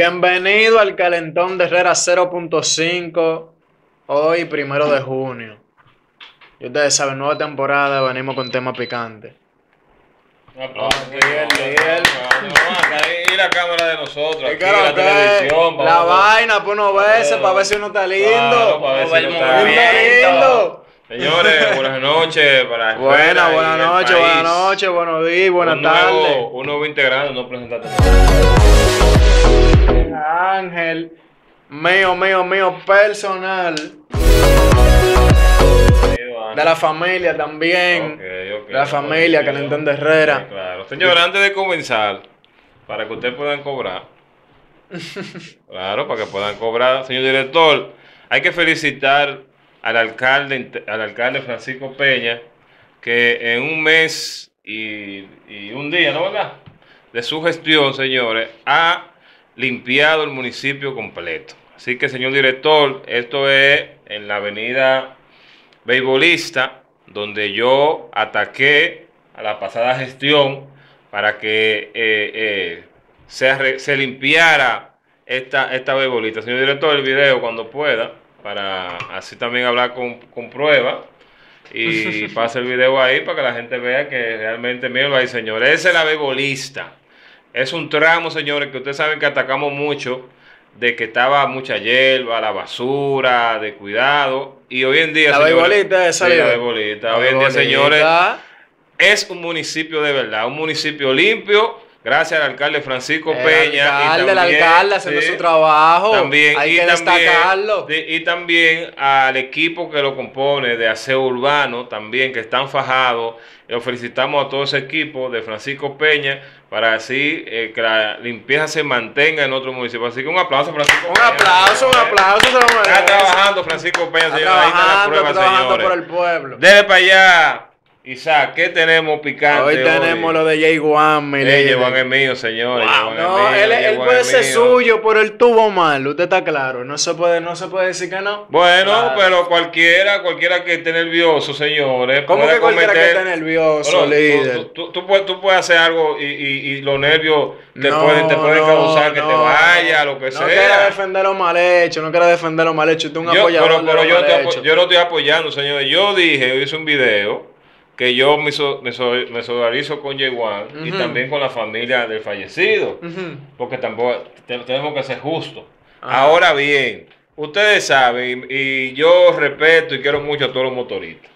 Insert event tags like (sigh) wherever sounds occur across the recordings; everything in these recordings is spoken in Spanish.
Bienvenido al calentón de Herrera 0.5. Hoy, primero de junio. Y ustedes saben, nueva temporada, venimos con. Un aplauso. No, acá hay la cámara de nosotros, ¿Qué aquí, carajo la televisión. La vaina, pues uno verse Claro. para ver si uno está lindo. Claro, para ver si ver no el está- lindo. Señores, (laughs) buenas noches para la Buenas, noches, buenas noches, buenos días, buenas un tardes. Nuevo, un nuevo integrante, no presentaste. Ángel, mío, mío, mío, personal. De la familia también. De la familia, Calentón de Herrera. Claro. Señor, antes de comenzar, para que ustedes puedan cobrar. (laughs) claro, para que puedan cobrar. Señor director, hay que felicitar al alcalde, al alcalde Francisco Peña, que en un mes y, un día, ¿no verdad? De su gestión, señores, ha limpiado el municipio completo. Así que, señor director, esto es en la avenida beisbolista, donde yo ataqué a la pasada gestión para que eh, eh, se, se limpiara esta, esta beisbolista. Señor director, el video cuando pueda, para así también hablar con, con pruebas. Y (laughs) pase el video ahí para que la gente vea que realmente, miren ahí, señores, esa es la beisbolista. Es un tramo, señores, que ustedes saben que atacamos mucho de que estaba mucha hierba, la basura, de cuidado. Y hoy en día, La señores- beisbolita esa, Sí, la. Hoy en día, señores, es un municipio de verdad, un municipio limpio, gracias al alcalde Francisco El Peña. alcalde, el también, alcalde haciendo sí, su trabajo. También, Hay y que también, destacarlo. y también al equipo que lo compone de aseo urbano, también que están fajados. Lo felicitamos a todo ese equipo de Francisco Peña para así eh, que la limpieza se mantenga en otro municipio. Así que un aplauso, Francisco Un Peña, aplauso, un aplauso, se lo. Está trabajando Francisco Peña, Está señores. Ahí está la trabajando, prueba, está trabajando señores. por el pueblo. Dele para allá, Isaac, ¿qué tenemos picante Hoy tenemos lo de Jay Wan, mi líder. Yeguan es mío, señores. Wow, es no, mío, él, él puede ser suyo, pero él tuvo mal, usted está claro. No se puede, no se puede decir que no. Bueno, Claro. pero cualquiera, cualquiera que esté nervioso, señores. ¿Cómo puede que cualquiera que esté nervioso, Bueno, tú- líder? Tú, tú- tú puedes, tú puedes hacer algo y, y- y los nervios te No, pueden, te pueden no, causar que te no. vaya, lo que no sea. quiera defender lo mal hecho, no quiera defender lo mal hecho. Un Yo- apoyador pero pero yo, te yo no estoy apoyando, señores. Yo dije, yo hice un video que yo me, so- me, so- me solidarizo con Yeguan y Ujú. también con la familia del fallecido. Porque tampoco te- tenemos que ser justos. Ahora bien, ustedes saben, y, y yo respeto y quiero mucho a todos los motoristas.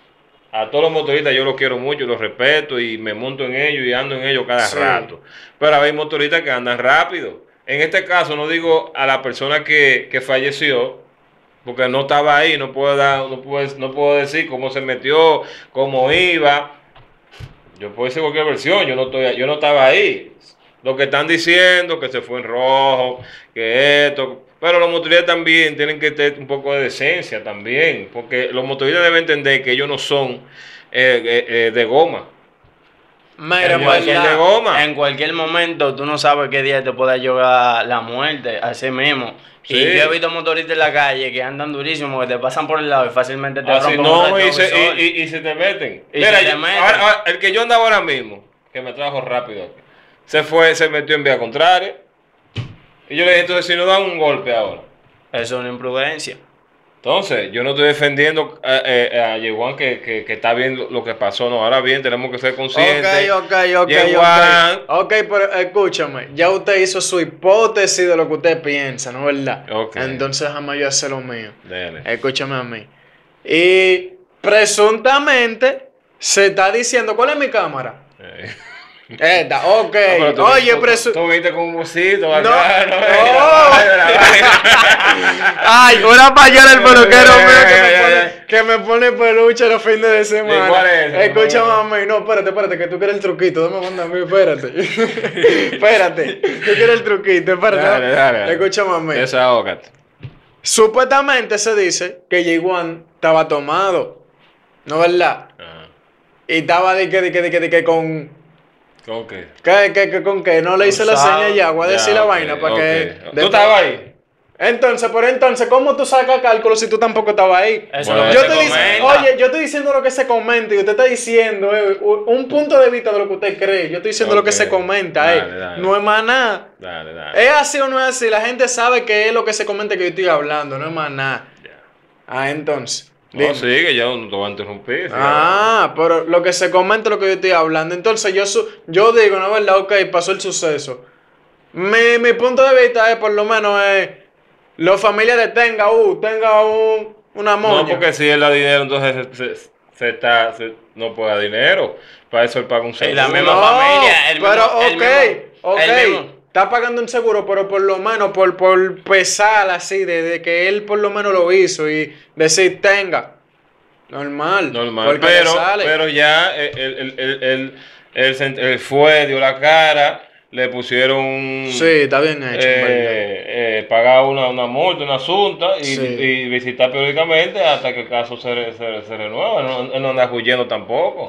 A todos los motoristas yo los quiero mucho, los respeto y me monto en ellos y ando en ellos cada Sí. rato. Pero hay motoristas que andan rápido. En este caso no digo a la persona que, que falleció, porque no estaba ahí, no puedo, dar, no, puedo, no puedo decir cómo se metió, cómo iba. Yo puedo decir cualquier versión, yo no, estoy, yo no estaba ahí. Lo que están diciendo, que se fue en rojo, que esto. Pero los motoristas también tienen que tener un poco de decencia también, porque los motoristas deben entender que ellos no son eh, eh, eh, de goma. Mira, En cualquier verdad, de goma. En cualquier momento tú no sabes qué día te puede llegar la muerte, así mismo. Sí. Y yo he visto motoristas en la calle que andan durísimo, que te pasan por el lado y fácilmente te Así rompen no, y se, y, y- y se te meten. Y Mira, se te yo- meten. ahora- ahora, el que yo andaba ahora mismo, que me trajo rápido aquí, se fue, se metió en vía contraria. Y yo le dije, entonces si nos dan un golpe ahora. Eso es una imprudencia. Entonces, yo no estoy defendiendo a, eh, a Yeguan que, que, que está bien lo, que pasó. No, ahora bien, tenemos que ser conscientes. Ok, ok, ok, Yeguan. ok. Ok, pero escúchame, ya usted hizo su hipótesis de lo que usted piensa, ¿no es verdad? Ok. Entonces jamás yo hacer lo mío. Dele. Escúchame a mí. Y presuntamente se está diciendo, ¿cuál es mi cámara? Eh. Esta, ok. No, tú- Oye, presu... Tú viste con un No, acá, no. no. (laughs) Ay, una allá del peluquero que me pone, ay. que me pone peluche los fines de semana. cuál es ese? Escúchame a mí. No, espérate, espérate, que tú quieres el truquito. Dame manda a mí, espérate. (laughs) espérate. Tú quieres el truquito, espérate. Dale, dale, dale. Escúchame a mí. Desahógate. Supuestamente se dice que J1 estaba tomado. ¿No es verdad? Ajá. Y estaba de que, de que, de que, de que con. ¿Con qué? Que, que con que no le hice la seña ya, voy a decir la vaina para que. ¿Tú estabas ahí? Entonces, por entonces, ¿cómo tú sacas cálculo si tú tampoco estabas ahí? Eso Bueno, es Yo diciendo, comenta. oye, yo estoy diciendo lo que se comenta y usted está diciendo eh, un un punto de vista de lo que usted cree. Yo estoy diciendo lo que se comenta, Dale, eh. dale. No es más nada. Dale, dale. ¿Es así o no es así? La gente sabe que es lo que se comenta que yo estoy hablando, no es más nada. Ya. Ah, entonces. No, dime. sigue, ya no te voy a interrumpir. Ah, pero lo que se comenta es lo que yo estoy hablando. Entonces yo su- yo digo, no verdad, ok, pasó el suceso. Mi, mi punto de vista es por lo menos es los familiares tenga uh, tenga un, una moña. No, porque si él da dinero, entonces se, se- se está, se- no puede dar dinero. Para eso él paga un Y seguro. la misma No, familia, el pero mismo- el ok, mismo- ok. el mismo. Está pagando un seguro, pero por lo menos por, por pesar así, de, de que él por lo menos lo hizo y decir tenga. Normal. Normal, pero, pero ya él, él, él, él- fue, dio la cara, le pusieron. Sí, está bien hecho. eh, eh, pagar una, una multa, una asunta y, Sí. y visitar periódicamente hasta que el caso se, se, se renueva. No, él no anda huyendo tampoco.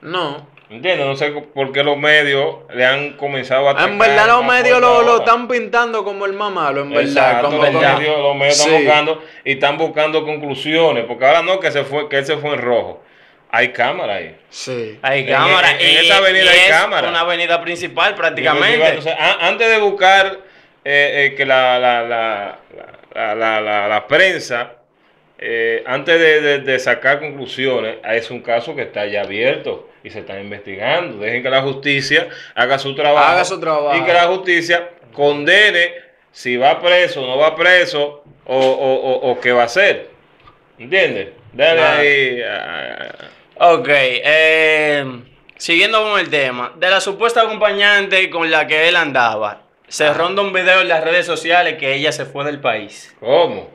No. ¿Entiendes? No sé por qué los medios le han comenzado a En atacar verdad los medios lo, lo están pintando como el más malo, en verdad. Exacto, como, los, medios, los medios están Sí. buscando y están buscando conclusiones, porque ahora no que se fue, que él se fue en rojo. Hay cámara ahí. Sí. Hay En- cámara. en- en y- esa avenida y hay es cámara. Una avenida principal prácticamente. Entonces, a- antes de buscar eh, eh, que la, la, la, la, la, la- la prensa, eh, antes de, de- de sacar conclusiones, es un caso que está ya abierto y se está investigando. Dejen que la justicia haga su trabajo. Haga su trabajo. Y que la justicia condene si va preso o no va preso o, o, o, o qué va a hacer. ¿Entiendes? Dale ahí. ah, Ok, eh, siguiendo con el tema, de la supuesta acompañante con la que él andaba, se ronda un video en las redes sociales que ella se fue del país. ¿Cómo?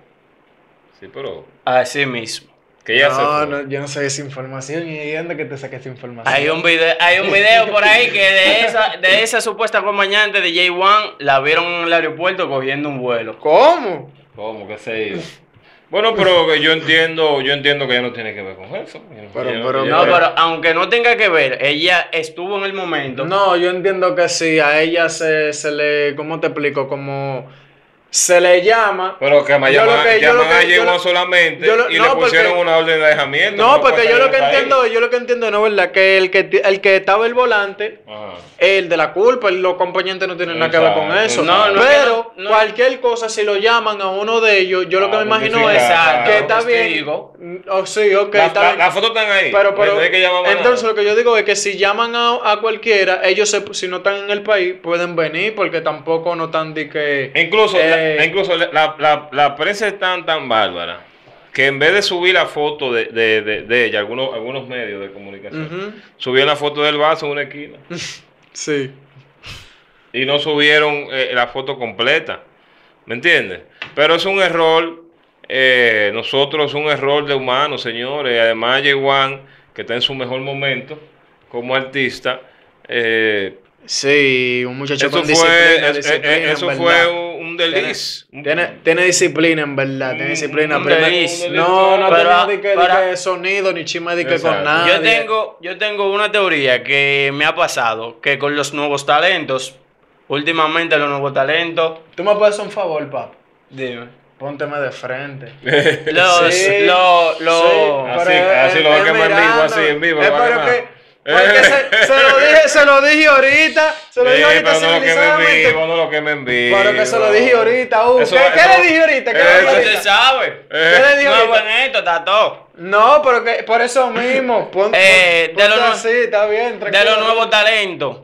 Sí, pero Así mismo. que ya no, se fue. no, yo no sé esa información y de dónde que te saqué esa información. Hay un video, hay un video por ahí que de (laughs) esa, de esa supuesta acompañante de J1 la vieron en el aeropuerto cogiendo un vuelo. ¿Cómo? ¿Cómo que se iba? Bueno, pero que yo entiendo, yo entiendo que ella no tiene que ver con eso. Pero- pero- No, pero aunque no tenga que ver, ella estuvo en el momento. No, yo entiendo que sí, a ella se, se le, ¿cómo te explico? Como se le llama. Pero que me Yo lo llaman, que- yo lo llaman que- a yo J1 lo- solamente yo lo- y no, le porque- pusieron una orden de alejamiento. No, que porque yo lo que entiendo, yo lo que entiendo no es verdad, que el que ti- el que estaba el volante, Ajá. el de la culpa, el- los acompañantes no tienen nada que ver con eso. no, pero no- no- cualquier cosa, si lo llaman a uno de ellos, yo lo que Ah, me imagino es que está bien. testigo. Oh, sí, ok, La- está la- bien. Las fotos están ahí. Pero, entonces lo que yo digo es que si llaman a, a cualquiera, ellos se- si no están en el país, pueden venir porque tampoco no están de que... Incluso, Eh, la, incluso la, la, prensa es tan, tan bárbara que en vez de subir la foto de, de, de, de ella, algunos, algunos medios de comunicación, subieron la foto del vaso en una esquina (laughs) Sí. y no subieron eh, la foto completa. ¿Me entiendes? Pero es un error, eh, nosotros un error de humanos, señores. Además, Yewan, que está en su mejor momento como artista, eh, Sí, un muchacho eso con fue, disciplina. es- disciplina, eh, eso fue un, un desliz. Un- Tiene, tiene disciplina, en verdad, tiene Un- disciplina. un Primero- desliz. no, no Pero- tiene ni que, pero- que sonido, ni chisme de que con nada. Yo tengo, yo tengo una teoría que me ha pasado, que con los nuevos talentos, últimamente los nuevos talentos, Tú me puedes hacer un favor, papá. dime, Pónteme de frente. (laughs) los, Sí, los, los- sí, Así- así eh, lo va a eh, quemar en vivo, así, en vivo, Eh, lo quemar. que- porque se, se lo dije, se lo dije ahorita, se lo Sí, dije ahorita pero no lo quemen en civilizadamente. vivo, no lo quemen en vivo. Pero que se lo dije ahorita, uh, Eso- ¿qué, qué eso- le dije ahorita? ¿Qué le eso- dije ahorita? sabe. Eh, ¿Qué le dije No ahorita? en esto, está todo. No, pero que por eso mismo. (clears throat) Pon, Eh, pon- de lo no- así, está bien, De los nuevos talentos.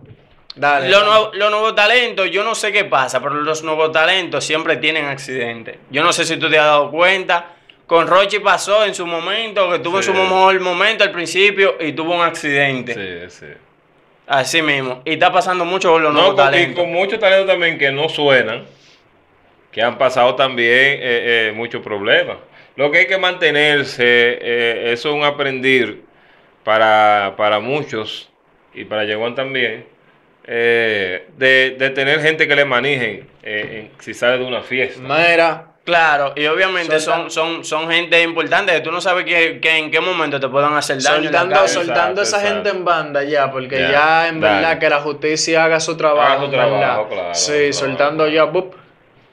Dale. Los nuevos, los nuevos talentos, yo no sé qué pasa, pero los nuevos talentos siempre tienen accidentes. Yo no sé si tú te has dado cuenta. Con Rochi pasó en su momento, que tuvo Sí. en su mejor momento al principio y tuvo un accidente. Sí, sí. Así mismo. Y está pasando mucho con los No, nuevos con, y talentos. con muchos talentos también que no suenan, que han pasado también eh, eh, muchos problemas. Lo que hay que mantenerse, eh, eso es un aprendir para, para muchos y para Yeguan también, eh, de, de tener gente que le manejen eh, en- si sale de una fiesta. Mira, Claro, y obviamente son, son, son gente importante que tú no sabes que, que en qué momento te puedan hacer daño. en la soltando, calle. soltando Exacto, esa exacto. gente en banda ya, porque Ya, ya, en dale. verdad que la justicia haga su trabajo. Haga su trabajo, claro, Sí, claro. soltando ya. bup.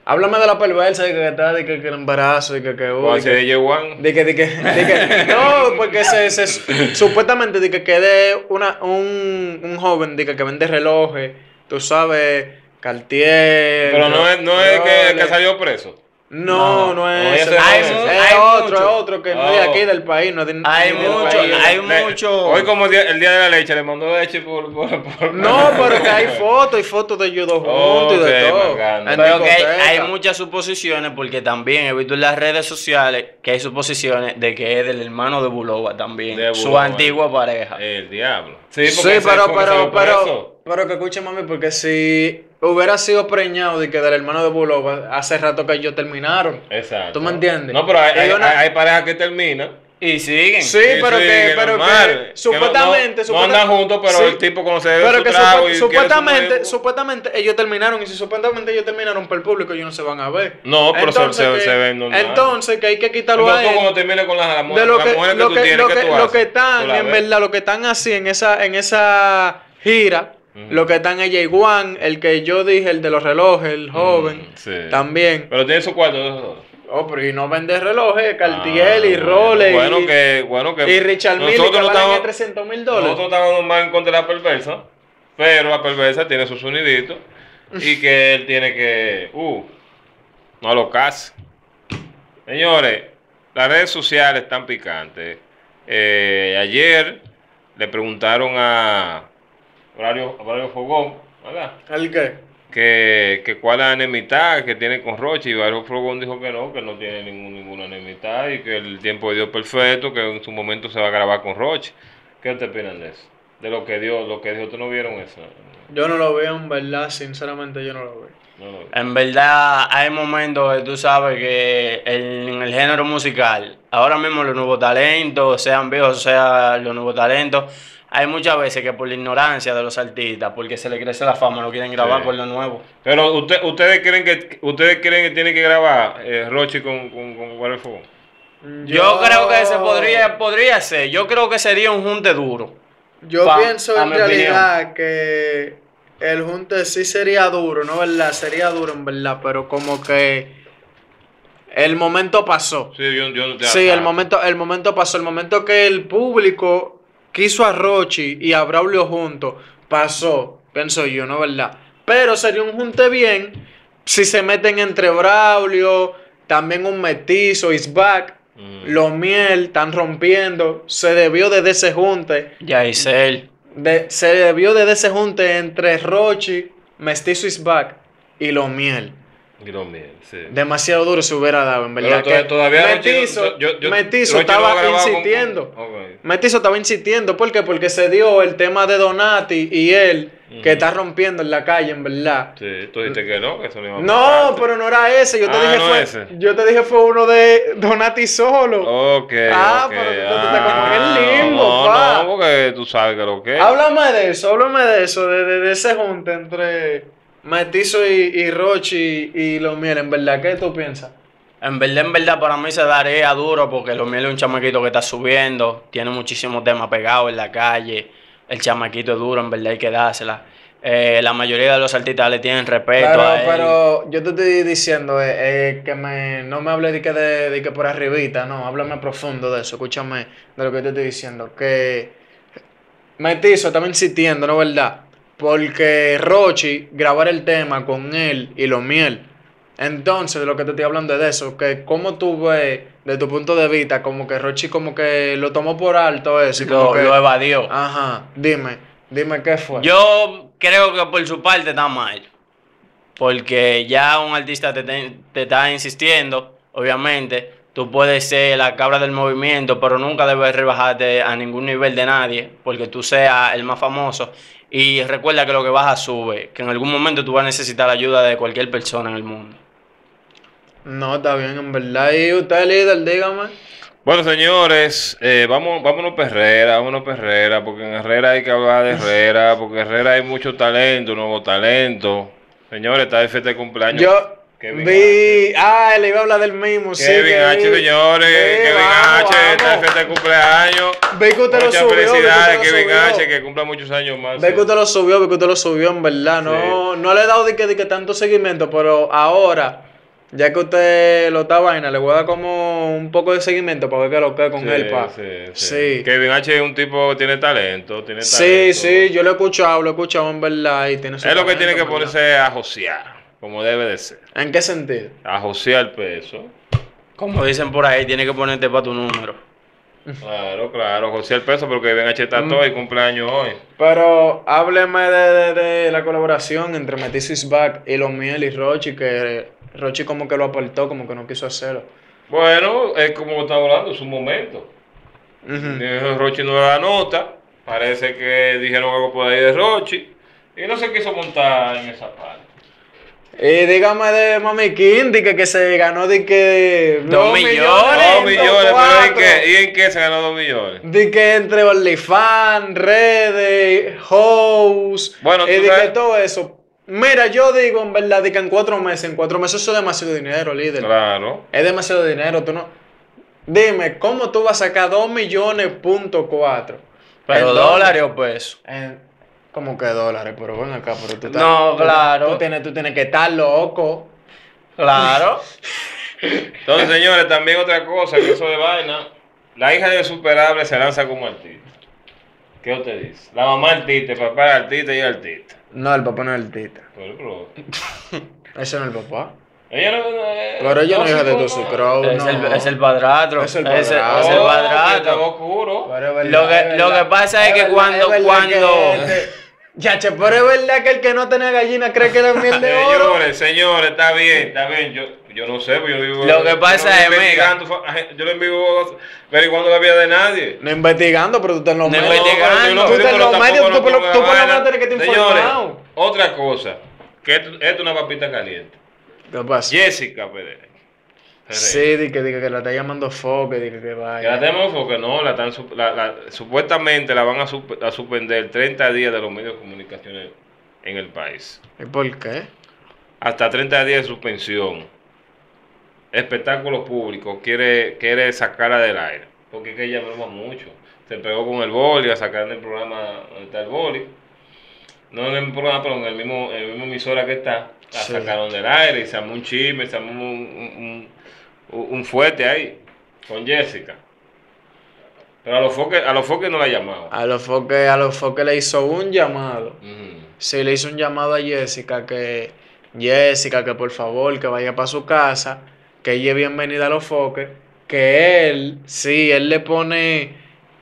Háblame de la perversa, de que está, de que, el embarazo, de que, que, ¿Cuál de que- sería J1? De que, de que, de que- no, porque se, se- supuestamente de que quede una, un, un joven de que, que vende relojes, tú sabes, Cartier. Pero no es, no es que, salió preso. No, no, No, es. no Hay es. mu- es hay otro, mucho. otro que no es de Oh. aquí del país, no es de Hay del mucho, país. hay Le- mucho. Hoy como día- el día de la leche, le mandó leche por... por, por- No, pero que hay fotos, hay fotos de ellos dos juntos y de todo. Pero que hay, muchas suposiciones, porque también he visto en las redes sociales que hay suposiciones de que es del hermano de Bulova también, De su antigua pareja. El diablo. Sí, Sí, porque ese- pero, pero, pero, pero que escuche, mami, porque si hubiera sido preñado de que del hermano de Bulova, hace rato que ellos terminaron. Exacto. ¿Tú me entiendes? No, pero hay, no- parejas que terminan. Y siguen. Sí, pero sí, que, pero normal. que Que no- supuestamente, no, supuesta- andan juntos, pero Sí. el tipo cuando se Pero su que trago supu- y quiere su supuestamente, supuestamente ellos terminaron y si supuestamente ellos terminaron por el público, ellos no se van a ver. No, pero se- Entonces se- que- se ven normal. Entonces que hay que quitarlo Entonces, a tú él. cuando termines con las, de lo las que, mujeres que lo tú que, tienes, lo ¿qué que, tú lo haces? que Tú están, en ves. verdad, lo que están así en esa, en esa gira, Lo que están ella y Juan, el que yo dije, el de los relojes, el joven, sí. también. Pero tiene su cuarto. Oh, pero y no vende relojes, Cartier Ah, y. Rolex. Bueno, y, que, bueno, que. y Richard Mille, que no estamos- 300 mil dólares. Nosotros estamos más en contra de la perversa, pero la perversa tiene su sonidito y que él tiene que. Uh, no lo case. Señores, las redes sociales están picantes. Eh, ayer le preguntaron a Horario, Horario Fogón, ¿verdad? ¿El qué? Que, que cuál es la enemistad que tiene con Roche y Horario Fogón dijo que no, que no tiene ningún, ninguna enemistad y que el tiempo de Dios es perfecto, que en su momento se va a grabar con Roche. ¿Qué ustedes opinan de eso? De lo que dio, lo que dijo, ¿ustedes no vieron eso? Yo no lo veo, en verdad, sinceramente yo no lo veo. En verdad, hay momentos que tú sabes que el- en el género musical, ahora mismo los nuevos talentos, sean viejos, sean los nuevos talentos, hay muchas veces que por la ignorancia de los artistas, porque se les crece la fama, no quieren grabar Sí. con lo nuevo. Pero usted, ustedes creen que ustedes creen que tiene que grabar eh, Roche con, con, con Horario Fogón. Yo, creo que se podría, podría ser, yo creo que sería un junte duro. Yo Pa- pienso en realidad que el junte sí sería duro, ¿no? ¿Verdad? Sería duro en verdad, pero como que el momento pasó. Sí, yo, yo ya- Sí, el momento, el momento pasó, el momento que el público quiso a Rochi y a Braulio juntos, pasó, pienso yo, ¿no? ¿Verdad? Pero sería un junte bien si se meten entre Braulio, también un mestizo, Isback, Mm. los miel, están rompiendo, se debió de ese junte. Yaisel. De- se debió de ese junte entre Rochi, Mestizo is back y los miel. Sí. Demasiado duro se hubiera dado, en verdad. Pero todavía Mestizo, yo- no estaba insistiendo. con- ok. Mestizo estaba insistiendo. ¿Por qué? Porque se dio el tema de Donati y él, que está rompiendo en la calle, en verdad. Sí, tú dijiste que no, que eso no iba a No, pero no era ese. Yo te Ah, dije no fue. ese. Yo te dije fue uno de Donati solo. Ok, Ah, ok. pero tú- tú como en el limbo, no, pa. No, porque tú sabes que lo que es. Háblame de eso, háblame de eso, de, de- de ese junte entre Mestizo y, y Rochi y los miel, en verdad, ¿qué tú piensas? En verdad, en verdad, para mí se daría duro porque los miel es un chamaquito que está subiendo, tiene muchísimos temas pegados en la calle. El chamaquito es duro, en verdad hay que dársela. Eh, la mayoría de los artistas le tienen respeto Pero, a él. pero yo te estoy diciendo eh, eh, que me, no me hable de que, de, de que por arribita, no, háblame profundo de eso, escúchame de lo que te estoy diciendo, que Mestizo está insistiendo, ¿no verdad? Porque Rochi grabar el tema con él y los miel. Entonces, de lo que te estoy hablando es de eso, que como tú ves, de tu punto de vista, como que Rochi como que lo tomó por alto eso. y como lo, que, lo evadió. Ajá, dime, dime qué fue. Yo creo que por su parte está mal. Porque ya un artista te, te- te está insistiendo, obviamente. Tú puedes ser la cabra del movimiento, pero nunca debes rebajarte a ningún nivel de nadie, porque tú seas el más famoso. Y recuerda que lo que baja sube, que en algún momento tú vas a necesitar la ayuda de cualquier persona en el mundo. No, está bien, en verdad. Y usted, líder, dígame. Bueno, señores, eh, vamos, vámonos para Herrera, vámonos para Herrera, porque en Herrera hay que hablar de Herrera, porque en Herrera hay mucho talento, nuevo talento. Señores, está de fiesta de cumpleaños. Yo Kevin vi. Ah, le iba a hablar del mismo. sí, Kevin H, señores, Sí, Kevin vamos, H, está fiesta de cumpleaños. Ve que usted lo Muchas subió. Ve que felicidades, lo Kevin subió. H, que cumpla muchos años más. Ve sí. que usted lo subió, ve que usted lo subió, en verdad. No, no le he dado de que, de que tanto seguimiento, pero ahora ya que usted lo está vaina, le voy a dar como un poco de seguimiento para ver qué lo que con Sí, él, pa. sí, sí. Sí. Kevin H es un tipo que tiene talento, tiene Sí, talento. sí, yo lo he escuchado, lo he escuchado en verdad y tiene su Es lo que tiene que ponerse a josear, como debe de ser. ¿En qué sentido? A josear el peso. Como dicen por ahí, tienes que ponerte para tu número. Claro, claro, josear el peso porque Kevin H está Mm. todo y cumpleaños hoy. Pero hábleme de, de- de la colaboración entre Metizo is Back y Los Miel y Rochi, que Rochi como que lo aportó, como que no quiso hacerlo. Bueno, es como estaba hablando, es un momento. Dijo Rochi no da nota. Parece que dijeron algo por ahí de Rochi. Y no se quiso montar en esa parte. Y dígame de Mami Kindy, que, que se ganó de que... Dos millones. Dos millones, pero ¿y? ¿Y en qué se ganó dos millones? De que entre OnlyFans, redes, hosts, Bueno, y tú de sabes- que todo eso. Mira, yo digo en verdad de que en cuatro meses, en cuatro meses eso es demasiado dinero, líder. Claro. Es demasiado dinero, tú no... Dime, ¿cómo tú vas a sacar dos millones punto cuatro? Pero ¿En dólares o pesos. En- ¿Cómo que dólares? Pero ven acá, pero tú estás- No, claro. Tú tienes, tú tienes que estar loco. Claro. (laughs) Entonces, señores, también otra cosa, que eso de vaina. La hija de Superable se lanza como artista. ¿Qué usted dice? La mamá artista, el papá es artista y es artista. No, el papá no es el tita. Pero, pero, (laughs) Ese no es el papá. ella no, eh, Pero ella no es hija de Tosi como- Crow, es, no. el, es el padrastro. Es el Es el, padrastro. es el Oh, que padrastro. estaba oscuro. Pero es verdad, Lo que- lo que pasa es que verdad, cuando- cuando- que- (laughs) Ya, che, pero es verdad que el que no tenía gallina cree que era miel de (laughs) oro. Señores, señores, está bien, está bien. Yo, yo no sé, pues yo vivo. Lo que pasa no es, investigando, Yo no vivo averiguando la vida de nadie. No investigando, pero tú estás en los No medios. investigando. Tú estás en los medios, tú por lo lo menos tienes que estar Señores, informado. otra cosa, que esto, esto es una papita caliente. ¿Qué pasa? Jessica Pérez. Sí, di que, di que la está llamando Foque, di que, que Que la vaya. tenemos porque no, la están, la- la- supuestamente la van a, sup- a suspender 30 días de los medios de comunicación en, en el país. ¿Y por qué? Hasta 30 días de suspensión. Espectáculos públicos, quiere, quiere sacarla del aire. Porque es que ella broma mucho. Se pegó con el boli, a sacar en el programa donde está el boli. No en el programa, pero en el mismo, en el mismo emisora que está. La Sí. sacaron del aire y se armó un chisme, se armó un, un, un- un fuerte ahí con Jessica. Pero a los foques, a los foques no la llamaba. A los Foque, a los Foque le hizo un llamado. Ujú. Sí, le hizo un llamado a Jessica que Jessica que por favor que vaya para su casa, que ella es bienvenida a los foques, que él, sí, él le pone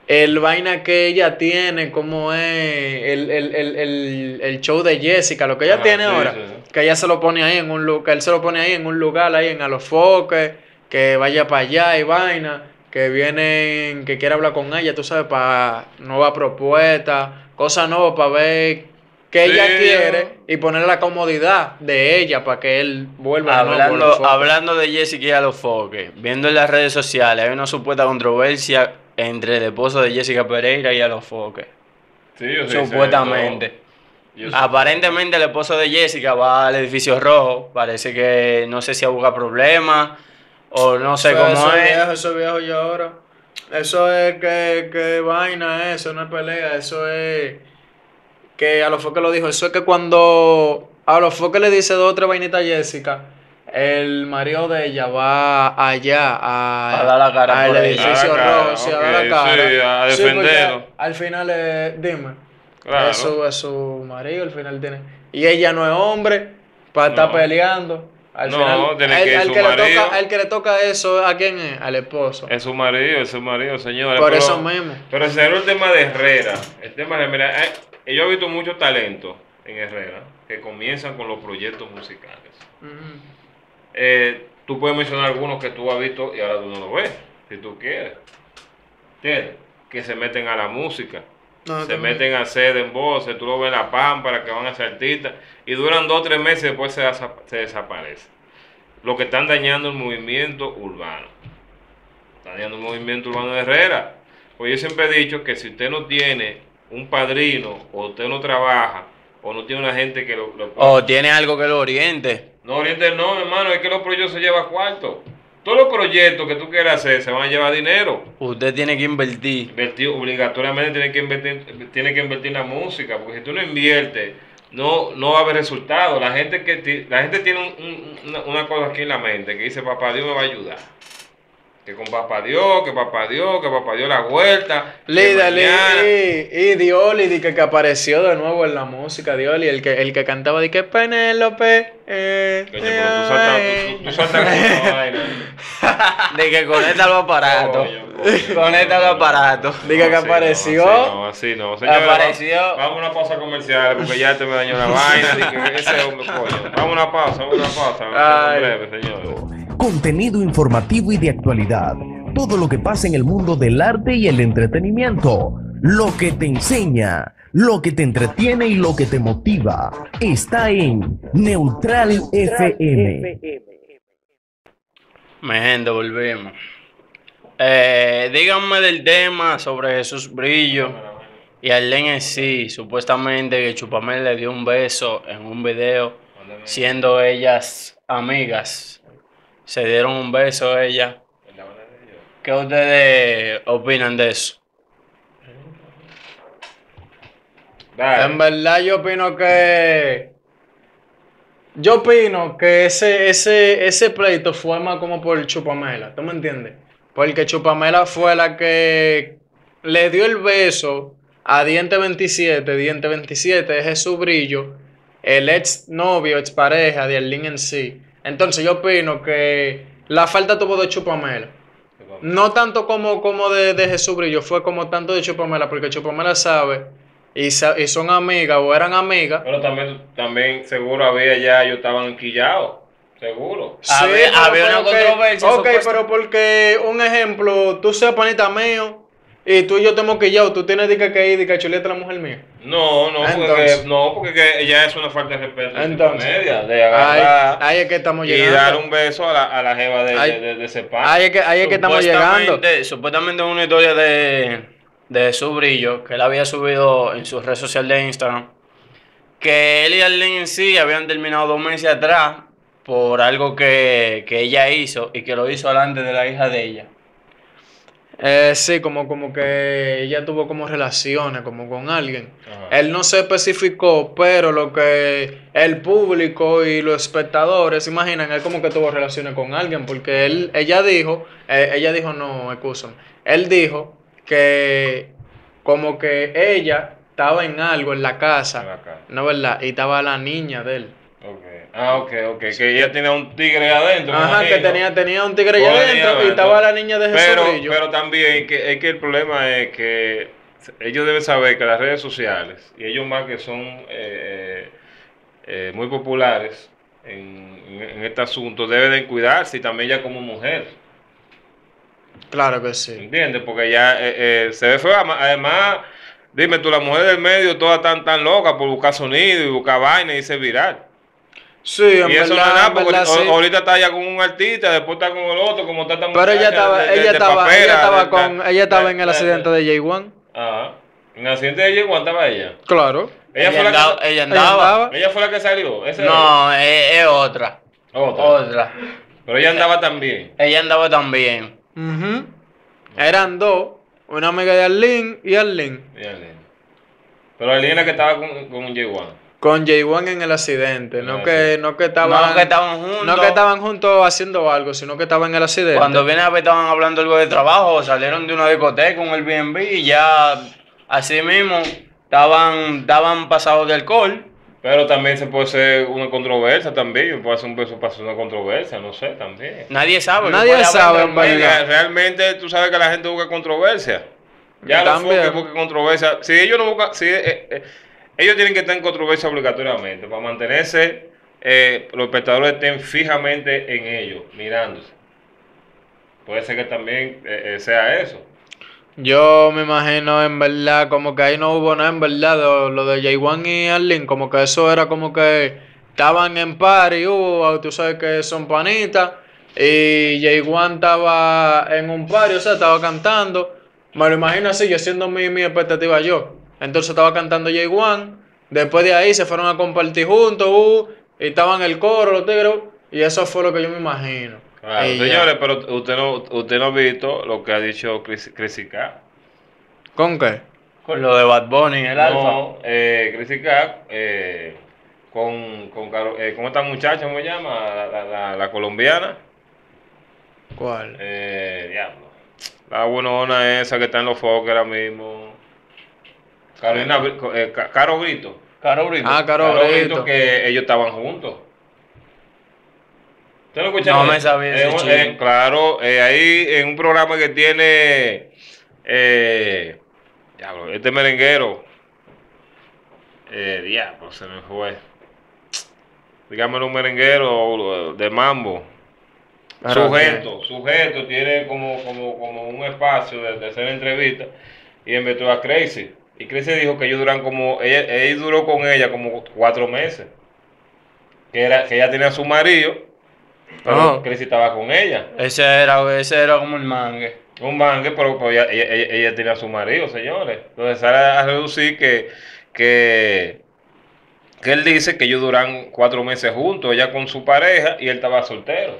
el vaina que ella tiene, como es el, el, el, el, el show de Jessica, lo que ella Ajá, tiene sí, ahora, sí, sí. que ella se lo pone ahí en un lugar, él se lo pone ahí en un lugar ahí en a los foques, que vaya para allá y vaina, que vienen, que quiere hablar con ella, tú sabes, para nueva propuesta, cosas nuevas para ver qué Sí, ella quiere y poner la comodidad de ella para que él vuelva Hablando, foques. hablando de Jessica y a los foques, viendo en las redes sociales, hay una supuesta controversia entre el esposo de Jessica Pereira y a los foques. Sí, yo sé, Supuestamente. Yo Aparentemente el esposo de Jessica va al edificio rojo. Parece que no sé si a buscar problemas o no sé Eso- cómo eso es. viejo, eso es viejo ya ahora. Eso es que, que vaina, eso no es pelea, eso es que a los foques lo dijo, eso es que cuando a los foques le dice dos o tres vainitas a Jessica, el marido de ella va allá a, A dar la cara al edificio A dar la cara, rojo, sí, a dar la cara. sí, a defenderlo. al final, eh, dime, Claro. es, su, es su marido, al final tiene. Y ella no es hombre para estar No. peleando. Al No, final, tiene al- que ir al su que le toca, al que le toca eso, ¿a quién es? Al esposo. Es su marido, es su marido, señores. Por pero- eso mismo. Pero ese era el tema de Herrera. El tema de Herrera. eh, yo he visto mucho talento en Herrera que comienzan con los proyectos musicales. Eh, tú puedes mencionar algunos que tú has visto y ahora tú no lo ves, si tú quieres. ¿Entiendes? Que se meten a la música. No, se también. meten a hacer en voces, tú lo ves en la pámpara que van a ser artistas y duran dos o tres meses y después se, desa- se desaparece. Lo que están dañando el movimiento urbano. Están dañando el movimiento urbano de Herrera. Pues yo siempre he dicho que si usted no tiene un padrino o usted no trabaja o no tiene una gente que lo, O tiene algo que lo oriente. No, Oriente no, hermano, es que los proyectos se llevan cuarto. Todos los proyectos que tú quieras hacer se van a llevar dinero. Usted tiene que invertir. Invertir, obligatoriamente tiene que invertir, tiene que invertir en la música, porque si tú no inviertes no, no va a haber resultado. La gente que la gente tiene un- un- una, una cosa aquí en la mente que dice, papá Dios me va a ayudar. Que con papá Dios, que papá Dios, que papá Dios la vuelta. que mañana- y, Dioli, di que, que apareció de nuevo en la música, Dioli, el que, el que cantaba, di que Penélope. Eh, Coño, pero tú saltas, tú, tú- tú saltas con esa vaina. (laughs) De que conecta los aparatos. (laughs) Conecta los aparatos. Diga que apareció. No, así no, así no. Señores, Apareció. va- Vamos a una pausa comercial porque ya te me dañó la vaina. Dije, ese hombre, coño. Vamos a una pausa, vamos a una pausa. Breve, señores. Contenido informativo y de actualidad. Todo lo que pasa en el mundo del arte y el entretenimiento. Lo que te enseña, lo que te entretiene y lo que te motiva. Está en Neutral FM. Mi gente, volvimos. Eh, díganme del tema sobre Jesús Brillo y Arlene en sí. Supuestamente que Chupamel le dio un beso en un video, siendo ellas amigas. Se dieron un beso ellas. ¿Qué ustedes opinan de eso? Dale. En verdad yo opino que... Yo opino que ese, ese, ese pleito fue más como por Chupamela, ¿tú me entiendes? Porque Chupamela fue la que le dio el beso a Diente 27, Diente 27 es Jesús Brillo, el ex novio, ex pareja de Arlene en sí. Entonces yo opino que la falta tuvo de Chupamela. No tanto como, como de, de Jesús Brillo, fue como tanto de Chupamela, porque Chupamela sabe y, sa- y son amigas o eran amigas. Pero también, también seguro había ya, ellos estaban enquillados. Seguro. Había- pero había una controversia, Ok, pero porque, un ejemplo, tú seas panita mío y tú y yo te hemos quillado, tú tienes que ir y que chuleta la mujer mía. No, no, porque, no, porque que ya es una falta de respeto. de Entonces. media, de agarrar ahí es que estamos y llegando. dar un beso a la, a la jeva de, Ahí- de, de, de ese pan. Ahí es que, ahí es que estamos llegando. Supuestamente- Supuestamente una historia de, de su brillo que él había subido en su red social de Instagram. Que él y Arlene en sí habían terminado dos meses atrás por algo que, que ella hizo y que lo hizo delante de la hija de ella. Eh, sí, como, como que ella tuvo como relaciones, como con alguien. Ajá. Él no se especificó, pero lo que el público y los espectadores imaginan, él como que tuvo relaciones con alguien, porque él, ella dijo, eh, ella dijo, no, escúchame, él dijo que como que ella estaba en algo en la En casa, la. ¿no verdad? Y estaba la niña de él. Ah, ok, ok. Que ella tenía un tigre adentro. Ajá, que tenía, tenía un tigre allá adentro y estaba la niña de Jesús Pero, Brillo. pero también que, es que el problema es que ellos deben saber que las redes sociales, y ellos más que son eh, eh, muy populares en, en- este asunto, deben de cuidarse y también ella como mujer. Claro que sí. ¿Entiendes? Porque ya eh, eh, se ve feo. Además, dime tú, las mujeres del medio todas están tan locas por buscar sonido y buscar vaina y ser viral. Sí, en y eso no es verdad, nada, en porque verdad, ahorita- sí. ahorita está ya con un artista, después está con el otro, como está esta Pero ella estaba, de- de- ella de estaba, papera, ella estaba de- con, de- ella estaba de- en el de- accidente de J1. Ajá. En el accidente de ella, ¿cuándo estaba ella? Claro. Ella, fue la andaba, que, ella andaba. ella fue la que salió. ese No, es, es otra. Otra. Otra. Pero ella andaba también. Ella andaba también. Ujú. Eran dos, una amiga de Arlene y Arlene. Pero Alina la que estaba con, con un J1. Con J1 en el accidente. No, Ah, que, no que estaban. no que estaban juntos. no que estaban juntos haciendo algo, sino que estaban en el accidente. Cuando viene a ver estaban hablando algo de trabajo, salieron de una discoteca con el BNB y ya así mismo estaban, estaban pasados de alcohol. Pero también se puede hacer una controversia también. Puede hacer un beso para hacer una controversia, no sé, también. Nadie sabe. Nadie sabe. Oiga, realmente tú sabes que la gente busca controversia. Ya También. que buscan controversia. Si ellos no buscan, si, eh, eh, ellos tienen que estar en controversia obligatoriamente para mantenerse, eh, los espectadores estén fijamente en ellos, mirándose. Puede ser que también eh, eh, sea eso. Yo me imagino en verdad, como que ahí no hubo nada en verdad, lo, de J1 y Arlene, como que eso era como que estaban en par y hubo, tú sabes que son panitas, y J1 estaba en un par, o sea, estaba cantando. Me lo imagino así, yo siendo mi, mi expectativa yo. Entonces estaba cantando J1, después de ahí se fueron a compartir juntos, uh, y estaban el coro, los tigres, y eso fue lo que yo me imagino. Claro, Y ya. señores, pero usted no, usted no ha visto lo que ha dicho Chris, Chris K. ¿Con qué? Con lo de Bad Bunny en el Alfa. No, eh, Crazy Cat, eh, con, con, eh, ¿cómo esta muchacha, cómo se llama? La, la- la- la colombiana. ¿Cuál? Eh, diablo. La buenona esa que está en los focos ahora mismo. Carolina, eh, Ca- Caro Brito. Caro Brito. Ah, Caro Caro Brito. que ellos estaban juntos. ¿Usted no escucha? No me sabía ese Eh, eh, Claro, eh, ahí en un programa que tiene. Eh, diablo, este merenguero. Eh, diablo, se me fue. Dígame un merenguero de mambo. Sujeto, sujeto, tiene como, como, como un espacio de, de hacer entrevistas y invitó a Crazy. Y Crazy dijo que ellos duran como, ella, él duró con ella como cuatro meses. Que, era, que ella tenía a su marido, pero. Crazy estaba con ella. Ese era, ese era como el mangue. Un mangue, pero, pero ella, ella, ella- ella tenía a su marido, señores. Entonces sale a reducir que, que, que él dice que ellos duran cuatro meses juntos, ella con su pareja y él estaba soltero.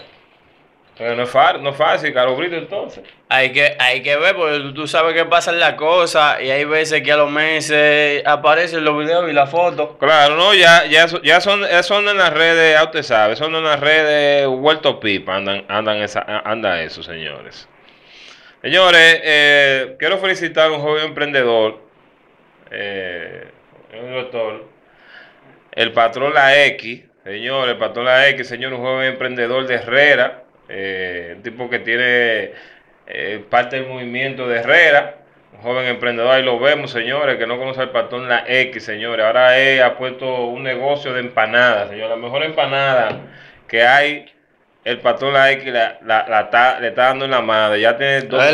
Pero no es, no es fácil, Caro Brito, entonces. Hay que, hay que ver, porque tú, sabes que pasan las cosas y hay veces que a los meses aparecen los videos y las fotos. Claro, no, ya, ya, ya son, ya son en las redes, ya usted sabe, son en las redes vuelto pipa, andan, andan esa, anda eso, señores. Señores, eh, quiero felicitar a un joven emprendedor, eh, un doctor, el patrón La X, señor, el patrón La X, señor, un joven emprendedor de Herrera, eh, un tipo que tiene eh, parte del movimiento de Herrera, un joven emprendedor, ahí lo vemos, señores, que no conoce al patrón La X, señores, ahora él ha puesto un negocio de empanadas, señor, la mejor empanada que hay. El patrón la X la, la, la está, le está dando en la madre. Ya tiene Es dos pero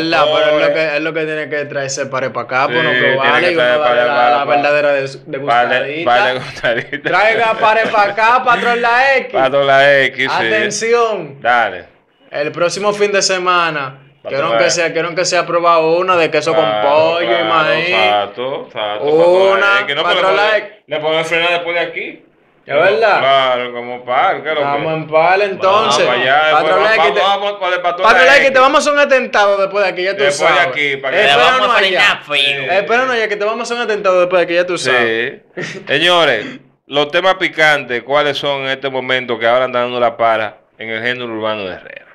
es lo, que, es lo que tiene que traerse para para acá, Sí, para uno tiene probarle que y uno para- la, para- la para- verdadera degustadita. gustadita. Traiga pare para acá, patrón la X. Patrón la X, sí. Atención, Dale. El próximo fin de semana, quiero que sea, quiero que sea probado una de queso con Claro, pollo y claro, maíz. Exacto, exacto. Una. No, pero patrón le ponen frenar después de aquí. ¿Es verdad? Claro, como par, ¿qué es lo que? Vamos en pal entonces. Vamos allá, la vamos- X, te- vamos te vamos a hacer un atentado después de aquí, ya tú Después de sabes. aquí, para que- Espéranos vamos a allá. frenar feo. Eh, Espéranos allá, que te vamos a hacer un atentado después de aquí, ya tú sabes. Sí. Señores, los temas picantes, ¿cuáles son en este momento que ahora andan dando la para en el género urbano de Herrera?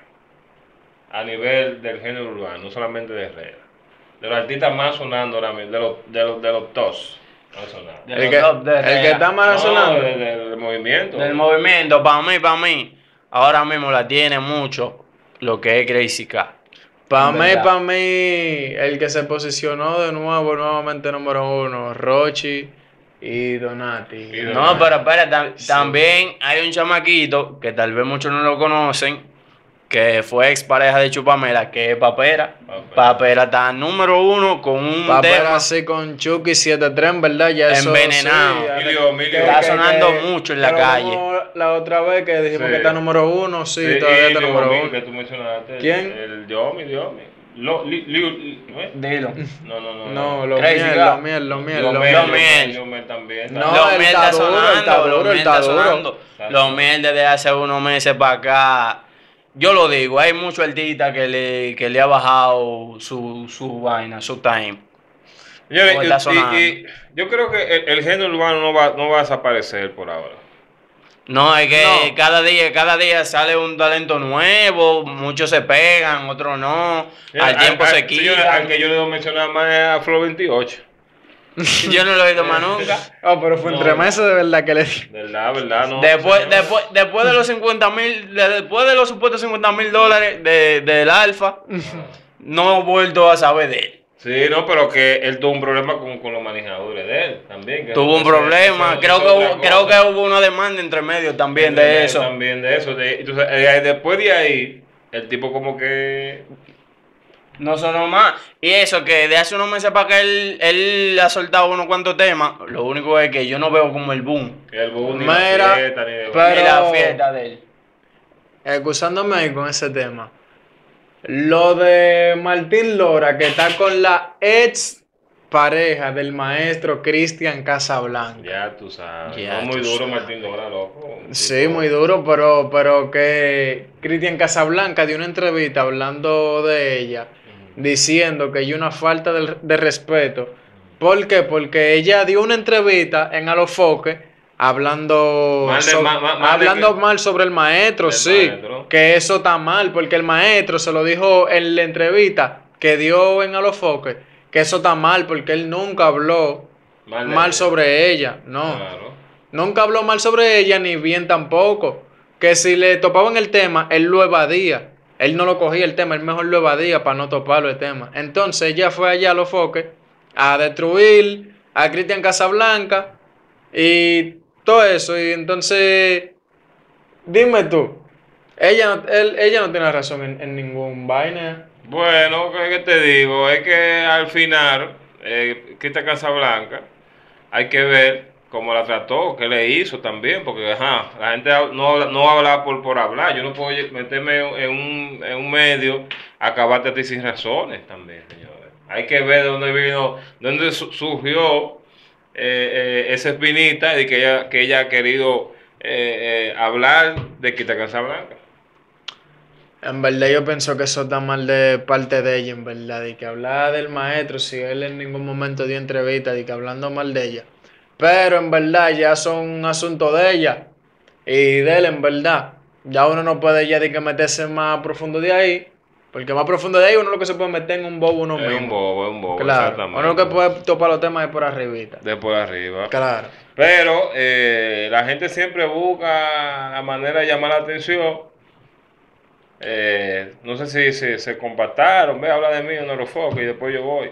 A nivel del género urbano, no solamente de Herrera. De los artistas más sonando ahora mismo, de los, de los, de los sonando. De El que, top de el que está más No, sonando. de- de- del movimiento. Del movimiento, para mí, para mí, ahora mismo la tiene mucho lo que es Crazy Cat. Para mí, para mí, el que se posicionó de nuevo, nuevamente número uno, Rochi y Donati. Y No, pero espera, tam- también hay un chamaquito que tal vez muchos no lo conocen, que fue ex pareja de Chupamela, que es Papera. Papera. Papera está número uno con un Papel tema. así con Chucky 73, en verdad, ya eso Envenenado. sí, ya- Milio, Milio. que- Está que- sonando que- mucho en la lo calle. La otra vez que dijimos Sí. que está número uno, sí, Sí, todavía está número uno. que tú mencionaste. ¿Quién? El Diomi, Diomi. Lo, li, li, li- ¿eh? Dilo. No, no, no. No, lo Crazy miel, lo miel, lo miel, lo Lo miel. Lo miel, lo también. No, está sonando, él miel está sonando. Duro. miel desde hace unos meses para acá. Yo lo digo, hay muchos artistas que le, que le ha bajado su, su vaina, su time. Y- y- yo creo que el, el género urbano no va, no va a desaparecer por ahora. No, es que No. cada día, cada día sale un talento nuevo, muchos se pegan, otros no, al tiempo Al- se al- señores, Al que yo le doy mencionar más es a Flow 28. (laughs) Yo no lo he oído más nunca. Oh, pero fue No, entre no. meses de verdad que le di. ¿Verdad, verdad? No, Después, señor. después, después de los 50 mil, después de los supuestos 50 mil dólares de, del Alfa, no he vuelto a saber de él. Sí, no, pero que él tuvo un problema con, con los manejadores de él también. que Tuvo un problema, eso- creo que, hubo, creo que hubo una demanda entre medio también de eso. También de eso. de- entonces, eh, después de ahí, el tipo como que... No sonó más. Y eso, que de hace unos meses para acá él, él ha soltado unos cuantos temas. Lo único es que yo no veo como el boom. que el boom ni Mira, la fiesta, ni de- pero- Ni la fiesta de él. Excusándome ahí con ese tema. Lo de Martín Lora, que está con la ex pareja del maestro Cristian Casablanca. Ya tú sabes. Ya no muy tú duro sabes. Martín Dora, loco. Sí, tipo- muy duro, pero, pero que Cristian Casablanca dio una entrevista hablando de ella. Diciendo que hay una falta de, de respeto ¿Por qué? Porque ella dio una entrevista en Alofoque hablando, Mal de- so- ma- ma- mal de hablando mal sobre el maestro, sí. maestro. Que eso está mal, porque el maestro se lo dijo en la entrevista que dio en Alofoque, que eso está mal, porque él nunca habló Mal sobre ella, no. Claro. Nunca habló mal sobre ella, ni bien tampoco. Que si le topaban el tema, él lo evadía. Él no lo cogía el tema, él mejor lo evadía para no toparlo el tema. Entonces ella fue allá a los foques a destruir a Cristian Casablanca y todo eso. Y entonces, dime tú, ella no, él- ella no tiene razón en, ningún vaina. Bueno, ¿qué qué te digo? Es que al final, eh, Cristian Casablanca, hay que ver cómo la trató, qué le hizo también, porque ajá, la gente no, no habla por, por hablar. Yo no puedo meterme en un, en un medio a acabarte a ti sin razones también, señores. Hay que ver de dónde vino, dónde su- surgió eh, eh, esa espinita de que ella, que ella ha querido eh, eh, hablar de Cristian Casablanca. En verdad yo pienso que eso está mal de parte de ella, en verdad, de que hablaba del maestro, si él en ningún momento dio entrevista, de que hablando mal de ella. Pero en verdad ya son un asunto de ella y de él, en verdad. Ya uno no puede ya de que meterse más profundo de ahí, porque más profundo de ahí uno lo que se puede meter en un bobo uno Es mismo. un bobo, es un bobo. Claro, exactamente. uno lo que puede topar los temas es por arribita. de por arriba. Claro. Pero eh, la gente siempre busca la manera de llamar la atención. Eh, no sé si, si se compactaron, ve, habla de mí en Orofoque y después yo voy.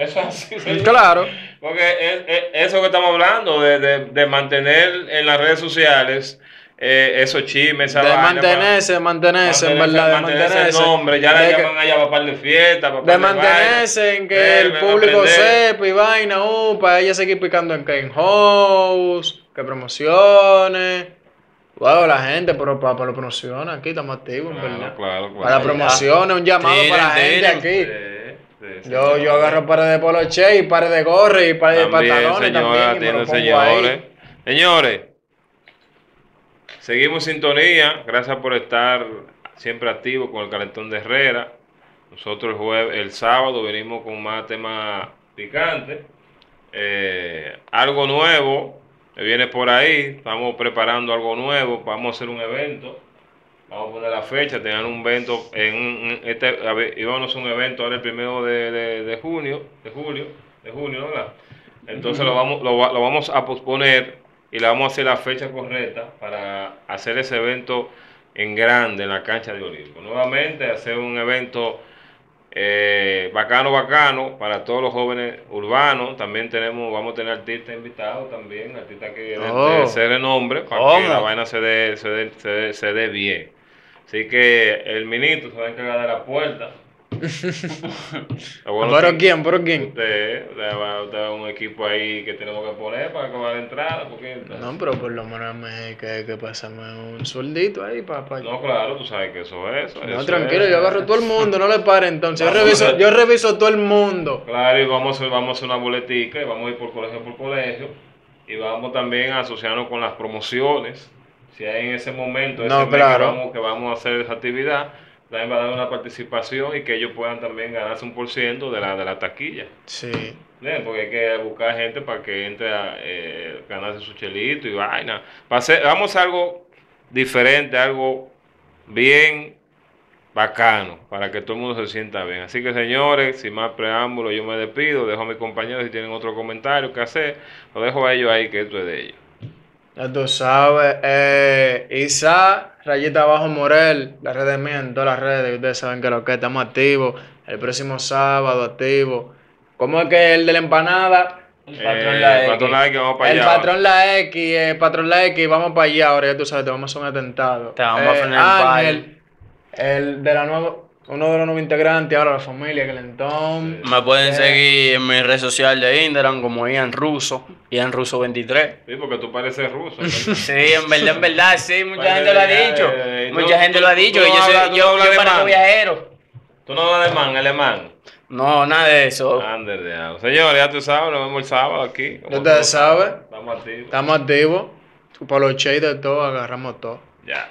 Eso es así, señor. Claro. Porque es, es- eso que estamos hablando, de, de- de mantener en las redes sociales eh, esos chismes, esa De vaina, mantenerse, mantenerse, en verdad, de mantenerse mantenerse. el nombre, ya la De que- llaman allá para par de fiestas, para De par mantenerse vaina. en que el público sepa y vaina, uh, para ella seguir picando en Kane House, que promociones. Wow, la gente, pero para, para promociones aquí estamos activos, en Claro, verdad. claro, claro. Para promociones, un llamado Tiren, para la gente tiren. aquí. Sí, Yo, señor. yo agarro pares de poloche y pares de gorro y pares de pantalones señora, también señores. ahí. Señores, seguimos sintonía. Gracias por estar siempre activos con el calentón de Herrera. Nosotros el jueves, el sábado venimos con más temas picantes. Eh, algo nuevo que viene por ahí. Estamos preparando algo nuevo. Vamos a hacer un evento. Vamos a poner la fecha, tener un evento en en este, a ver, íbamos a un evento ahora el primero de, de- de junio, de julio, de junio, ¿verdad? Entonces lo vamos, lo, lo vamos a posponer y le vamos a hacer la fecha correcta para hacer ese evento en grande en la cancha de Olimpo. Nuevamente hacer un evento eh, bacano, bacano para todos los jóvenes urbanos. También tenemos, vamos a tener artistas invitados también, artistas que Oh. de ese renombre para ¿Cómo? que la vaina se dé, se dé, se dé- se dé bien. Así que el ministro se va a encargar de la puerta. (laughs) Bueno ¿Pero quién? ¿Pero quién? Usted, usted va usted va un equipo ahí que tenemos que poner para acabar la entrada. Porque, No, pero por lo menos me que, que pasarme un sueldito ahí para... No, claro, tú sabes que eso es eso. No, eso tranquilo, es. yo agarro todo el mundo, no le pare entonces. Yo reviso, yo reviso todo el mundo. Claro, y vamos, a- vamos a hacer una boletica y vamos a ir por colegio por colegio. Y vamos también a asociarnos con las promociones. Si hay en ese momento, ese No, mes que, vamos, que vamos a hacer esa actividad, también va a dar una participación y que ellos puedan también ganarse un por ciento de la, de la taquilla. Sí. Bien, Porque hay que buscar gente para que entre a eh, ganarse su chelito y vaina. Va a ser- vamos a algo diferente, algo bien bacano, para que todo el mundo se sienta bien. Así que señores, sin más preámbulos, yo me despido, dejo a mis compañeros si tienen otro comentario que hacer, lo dejo a ellos ahí, que esto es de ellos. Ya tú sabes. Eh, Isa, rayita abajo Morel, la red de mía en todas las redes. Ustedes saben que lo que estamos activos. El próximo sábado activo. ¿Cómo es que el de la empanada? El Eh, patrón la X. patrón la X, vamos para el allá. patrón la X, eh, patrón la X, vamos para allá ahora, ya tú sabes, te vamos a hacer un atentado. Te vamos a Eh, poner Ángel, el de la nueva, uno de los nuevos integrantes, ahora la familia, Calentón. Me pueden Eh, seguir en mi red social de Instagram como Ian Russo, Ian Russo 23. Sí, porque tú pareces ruso. (laughs) ¿verdad? Sí, en verdad, en verdad, sí, mucha gente lo ha eh, dicho. eh, Mucha no, gente tú- lo ha dicho. no y yo, soy, yo, no yo parezco viajero. tú no hablas alemán, alemán. No, nada de eso. Ander de algo. Señores, ya tú sabes, nos vemos el sábado aquí. Ya saben. Estamos activos. Estamos activos. Por los de todo, agarramos todo. Ya.